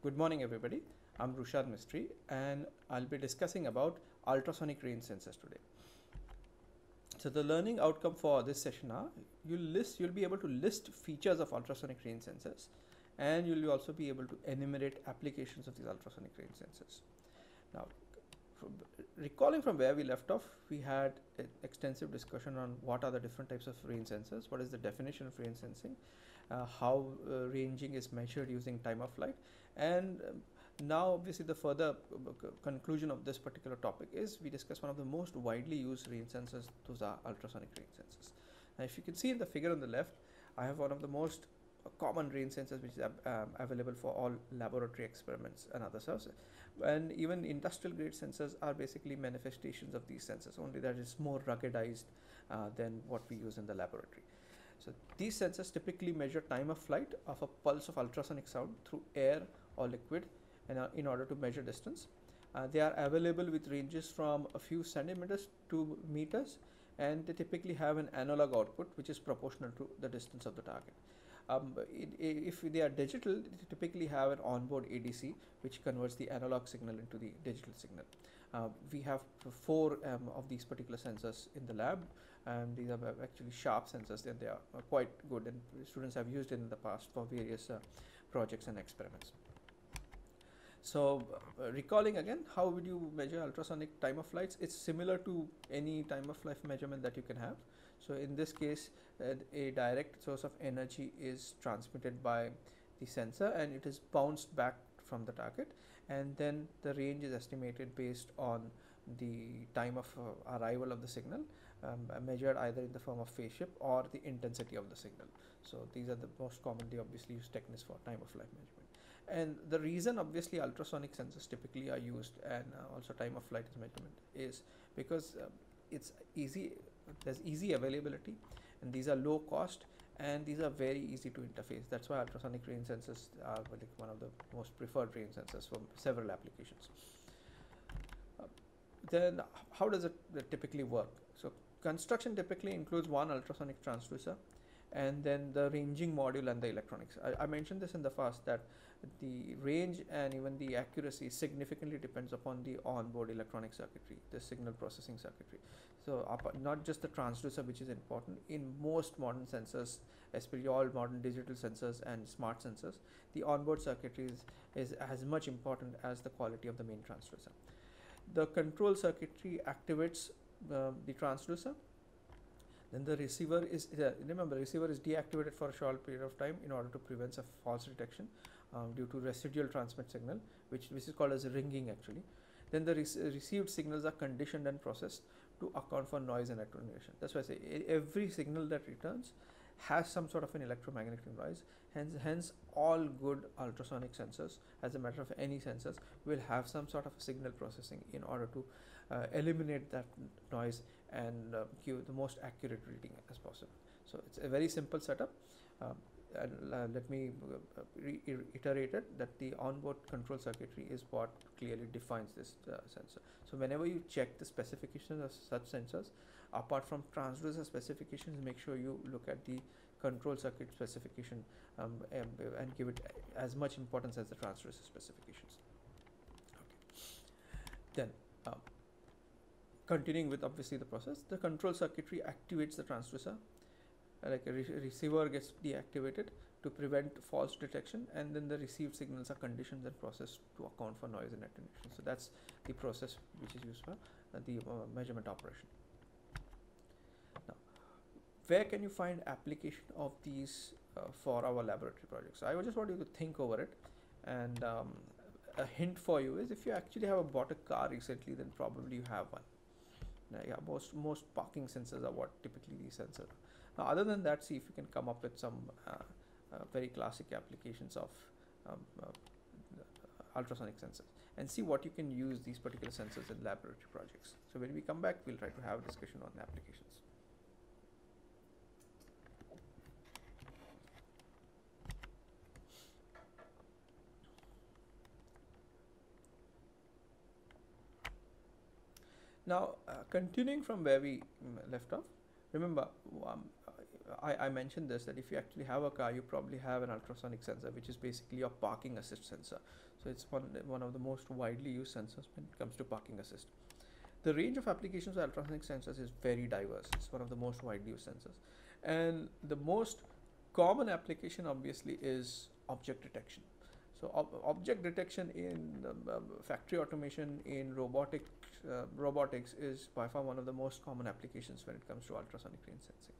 Good morning everybody. I'm Rushad Mistry and I'll be discussing about ultrasonic range sensors today. So the learning outcome for this session are you'll list you'll be able to list features of ultrasonic range sensors and you'll also be able to enumerate applications of these ultrasonic range sensors. Now from recalling from where we left off we had an extensive discussion on what are the different types of range sensors, what is the definition of range sensing, uh, how uh, ranging is measured using time of flight and um, now obviously the further uh, conclusion of this particular topic is we discuss one of the most widely used range sensors. Those are ultrasonic range sensors. Now if you can see in the figure on the left i have one of the most uh, common range sensors which is um, available for all laboratory experiments and other services. And even industrial grade sensors are basically manifestations of these sensors only that it's more ruggedized uh, than what we use in the laboratory. So these sensors typically measure time of flight of a pulse of ultrasonic sound through air or liquid in, in order to measure distance. Uh, they are available with ranges from a few centimeters to meters and they typically have an analog output which is proportional to the distance of the target. Um, if they are digital, they typically have an onboard ADC which converts the analog signal into the digital signal. Uh, we have four um, of these particular sensors in the lab and these are actually sharp sensors and they are quite good and students have used it in the past for various uh, projects and experiments. So uh, recalling again, how would you measure ultrasonic time of flights? It's similar to any time of flight measurement that you can have. So in this case, uh, a direct source of energy is transmitted by the sensor and it is bounced back from the target and then the range is estimated based on the time of uh, arrival of the signal um, measured either in the form of phase shift or the intensity of the signal. So these are the most commonly obviously used techniques for time of flight measurement. And the reason obviously ultrasonic sensors typically are used and uh, also time of flight is measurement is because uh, it's easy, there's easy availability and these are low cost and these are very easy to interface. That's why ultrasonic range sensors are like one of the most preferred range sensors for several applications. Uh, then how does it typically work? So construction typically includes one ultrasonic transducer and then the ranging module and the electronics. I, I, mentioned this in the past that the range and even the accuracy significantly depends upon the onboard electronic circuitry, the signal processing circuitry. So not just the transducer which is important in most modern sensors, especially all modern digital sensors and smart sensors, the onboard circuitry is, is as much important as the quality of the main transducer. The control circuitry activates uh, the transducer then the receiver is uh, remember receiver is deactivated for a short period of time in order to prevent a false detection um, due to residual transmit signal which which is called as ringing actually then the received signals are conditioned and processed to account for noise and attenuation that's why i say every signal that returns has some sort of an electromagnetic noise hence hence all good ultrasonic sensors as a matter of any sensors will have some sort of signal processing in order to uh, eliminate that noise and uh, give the most accurate reading as possible. So it's a very simple setup. Um, and uh, let me uh, reiterate it that the onboard control circuitry is what clearly defines this uh, sensor. So whenever you check the specifications of such sensors, apart from transducer specifications, make sure you look at the control circuit specification um, and, and, give it as much importance as the transducer specifications. Okay. Then um, continuing with obviously the process, the control circuitry activates the transducer, like a re receiver gets deactivated to prevent false detection, and then the received signals are conditioned and processed to account for noise and attenuation. So that's the process which is used for uh, the uh, measurement operation. Now, where can you find application of these uh, for our laboratory projects? I just want you to think over it and um, a hint for you is if you actually have bought a car recently then probably you have one uh, yeah most most parking sensors are what typically these sensors now other than that see if you can come up with some uh, uh, very classic applications of um, uh, ultrasonic sensors and see what you can use these particular sensors in laboratory projects. So when we come back we'll try to have a discussion on the applications. Now, uh, continuing from where we mm, left off, remember um, I, I mentioned this that if you actually have a car, you probably have an ultrasonic sensor, which is basically your parking assist sensor. So it's one one of the most widely used sensors when it comes to parking assist. The range of applications of ultrasonic sensors is very diverse. It's one of the most widely used sensors, and the most common application obviously is object detection. So ob object detection in um, factory automation in robotic uh, robotics is by far one of the most common applications when it comes to ultrasonic range sensing.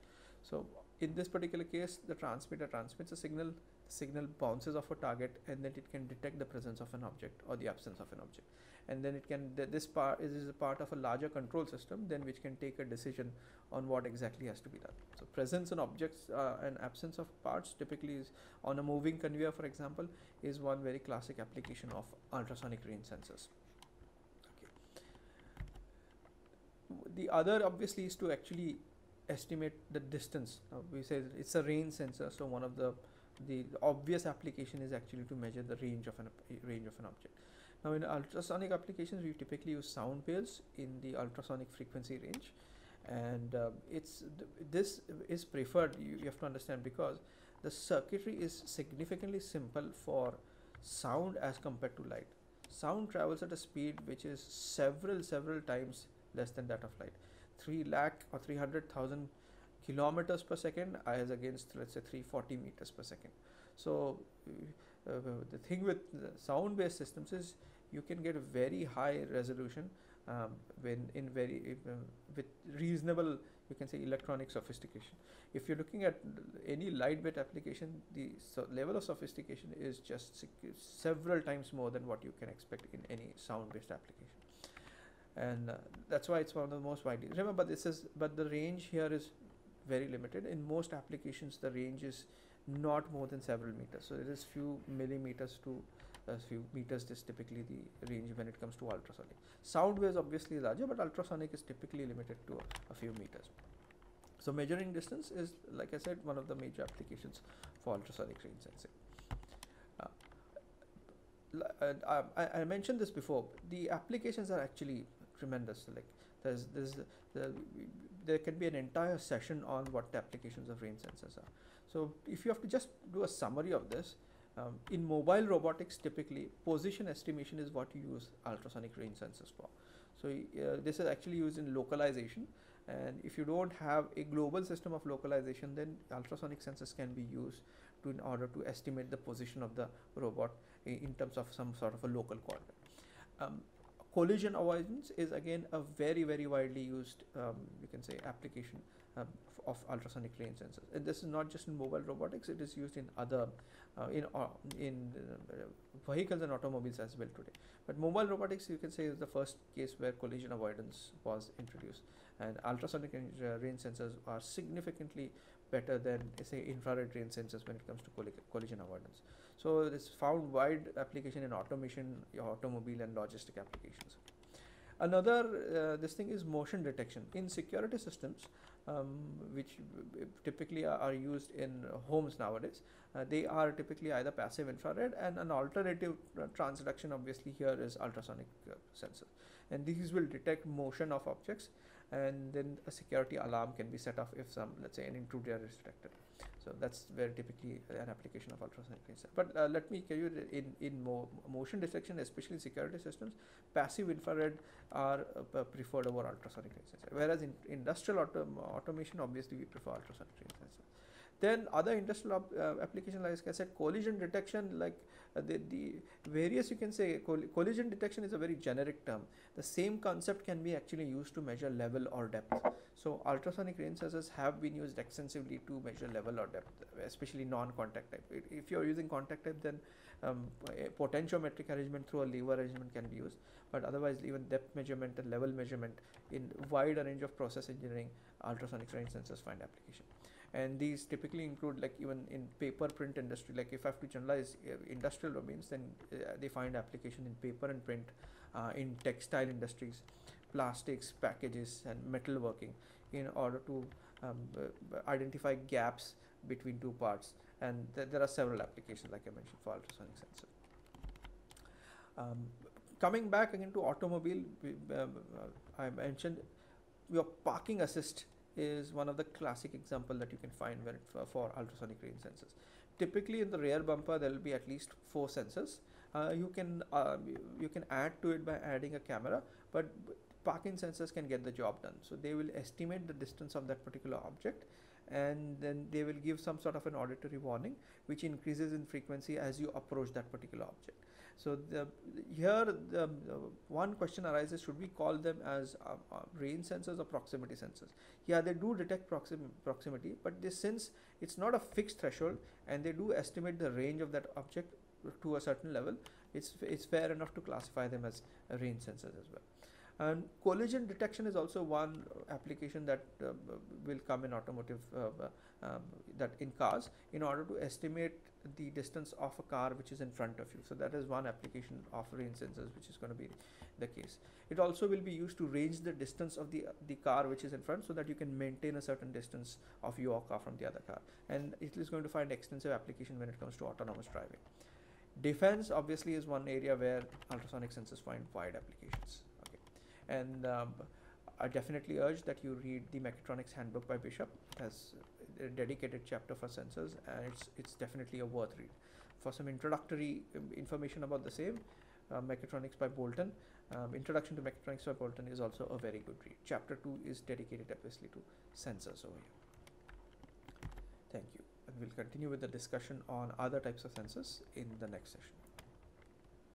So in this particular case, the transmitter transmits a signal, the signal bounces off a target, and then it can detect the presence of an object or the absence of an object. And then it can, th this part is, is a part of a larger control system, then which can take a decision on what exactly has to be done. So presence and objects uh, and absence of parts typically is on a moving conveyor, for example, is one very classic application of ultrasonic range sensors. The other obviously is to actually estimate the distance. Now we say it's a range sensor, so one of the the obvious application is actually to measure the range of an range of an object. Now in ultrasonic applications, we typically use sound waves in the ultrasonic frequency range, and uh, it's this is preferred. You, you have to understand because the circuitry is significantly simple for sound as compared to light. Sound travels at a speed which is several several times less than that of light 3 lakh or 300,000 kilometers per second as against let's say 340 meters per second. So uh, uh, the thing with sound based systems is you can get a very high resolution um, when in very uh, with reasonable you can say electronic sophistication. If you're looking at any lightweight application, the so level of sophistication is just several times more than what you can expect in any sound based application and uh, that's why it's one of the most widely remember this is but the range here is very limited. In most applications the range is not more than several meters. So it is few millimeters to a few meters is typically the range when it comes to ultrasonic. Sound waves obviously larger but ultrasonic is typically limited to a, a few meters. So measuring distance is like i said one of the major applications for ultrasonic range sensing. Uh, uh, I, I mentioned this before. The applications are actually tremendous. Like there's there's the, there can be an entire session on what the applications of range sensors are. So if you have to just do a summary of this, um, in mobile robotics, typically position estimation is what you use ultrasonic range sensors for. So uh, this is actually used in localization. And if you don't have a global system of localization, then ultrasonic sensors can be used to in order to estimate the position of the robot in, in terms of some sort of a local coordinate. Um, collision avoidance is again a very very widely used um, you can say application um, of ultrasonic range sensors. And this is not just in mobile robotics it is used in other uh, in uh, in uh, vehicles and automobiles as well today. But mobile robotics you can say is the first case where collision avoidance was introduced. And ultrasonic range, uh, sensors are significantly better than say infrared range sensors when it comes to collision avoidance so it's found wide application in automation, automobile and logistic applications. Another, uh, this thing is motion detection. In security systems, um, which typically are, used in homes nowadays, uh, they are typically either passive infrared and an alternative uh, transduction obviously here is ultrasonic uh, sensor. And these will detect motion of objects and then a security alarm can be set off if some, let's say an intruder is detected. So that's where typically an application of ultrasonic sensor. But uh, let me tell you in in mo motion detection, especially security systems, passive infrared are uh, preferred over ultrasonic sensor. Whereas in industrial auto automation, obviously we prefer ultrasonic sensor. Then other industrial uh, application, like I said, collision detection, like uh, the, the various you can say coll collision detection is a very generic term. The same concept can be actually used to measure level or depth. So ultrasonic range sensors have been used extensively to measure level or depth, especially non-contact type. If you're using contact type, then um, potentiometric arrangement through a lever arrangement can be used. But otherwise, even depth measurement and level measurement in wide range of process engineering, ultrasonic range sensors find application and these typically include like even in paper print industry like if i have to generalize uh, industrial domains then uh, they find application in paper and print uh, in textile industries plastics packages and metalworking in order to um, identify gaps between two parts. And th there are several applications like i mentioned for ultrasonic sensor. Um, coming back again to automobile um, uh, i mentioned your parking assist is one of the classic example that you can find when for, for ultrasonic range sensors. Typically in the rear bumper there will be at least four sensors. Uh, you can uh, you can add to it by adding a camera, but parking sensors can get the job done. So they will estimate the distance of that particular object and then they will give some sort of an auditory warning which increases in frequency as you approach that particular object. So the, here the, one question arises should we call them as uh, uh, range sensors or proximity sensors? Yeah, they do detect proxim proximity, but since it's not a fixed threshold and they do estimate the range of that object to a certain level, it's it's fair enough to classify them as range sensors as well. And collision detection is also one application that uh, will come in automotive uh, uh, um, that in cars in order to estimate the distance of a car which is in front of you. So that is one application of range sensors which is going to be the case. It also will be used to range the distance of the the car which is in front so that you can maintain a certain distance of your car from the other car. And it is going to find extensive application when it comes to autonomous driving. Defense obviously is one area where ultrasonic sensors find wide applications and um, I definitely urge that you read the Mechatronics Handbook by Bishop. It has a dedicated chapter for sensors, and it's it's definitely a worth read. For some introductory um, information about the same, uh, Mechatronics by Bolton. Um, Introduction to Mechatronics by Bolton is also a very good read. Chapter two is dedicated obviously to sensors over here. Thank you, and we'll continue with the discussion on other types of sensors in the next session.